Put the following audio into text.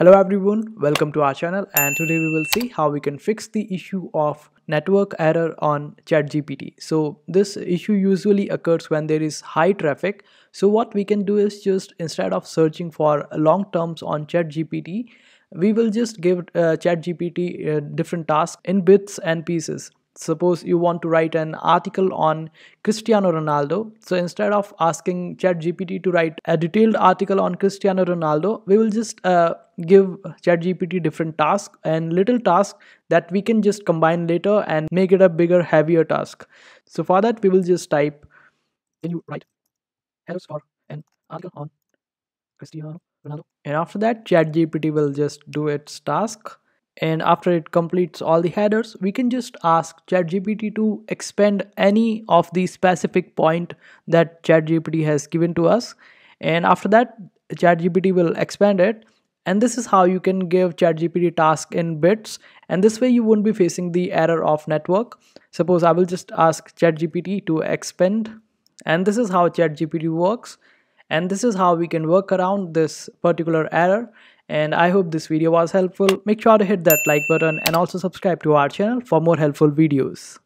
Hello everyone, welcome to our channel and today we will see how we can fix the issue of network error on ChatGPT. So this issue usually occurs when there is high traffic. So what we can do is just instead of searching for long terms on ChatGPT, we will just give uh, ChatGPT uh, different tasks in bits and pieces suppose you want to write an article on Cristiano Ronaldo. So instead of asking ChatGPT to write a detailed article on Cristiano Ronaldo, we will just uh, give ChatGPT different tasks and little tasks that we can just combine later and make it a bigger, heavier task. So for that, we will just type, can you write for an article on Cristiano Ronaldo? And after that, ChatGPT will just do its task and after it completes all the headers we can just ask ChatGPT to expand any of the specific point that ChatGPT has given to us. And after that ChatGPT will expand it. And this is how you can give ChatGPT task in bits. And this way you won't be facing the error of network. Suppose I will just ask ChatGPT to expand. And this is how ChatGPT works. And this is how we can work around this particular error and I hope this video was helpful. Make sure to hit that like button and also subscribe to our channel for more helpful videos.